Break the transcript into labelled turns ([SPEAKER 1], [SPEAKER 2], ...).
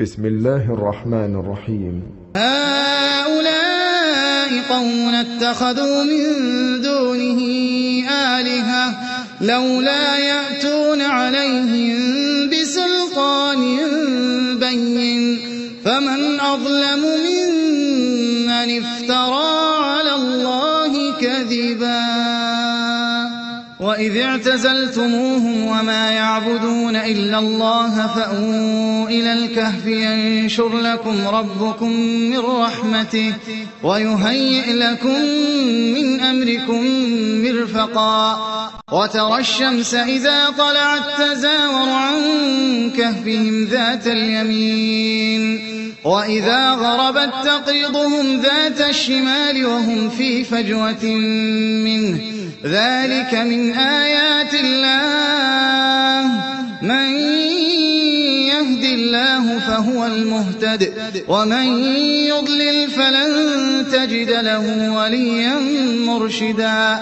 [SPEAKER 1] بسم الله الرحمن الرحيم
[SPEAKER 2] هؤلاء قوم اتخذوا من دونه آلهة لولا يأتون عليهم بسلطان بين. فمن أظلم ممن افترى على الله كذبا. وإذ اعتزلتموهم وما يعبدون إلا الله فأووا إلى الكهف ينشر لكم ربكم من رحمته ويهيئ لكم من أمركم مرفقا وترى الشمس إذا طلعت تزاور عن كهفهم ذات اليمين. وإذا غربت تقرضهم ذات الشمال وهم في فجوة منه. ذلك من آيات الله. من يهد الله فهو المهتد. ومن يضلل فلن تجد له وليا مرشدا.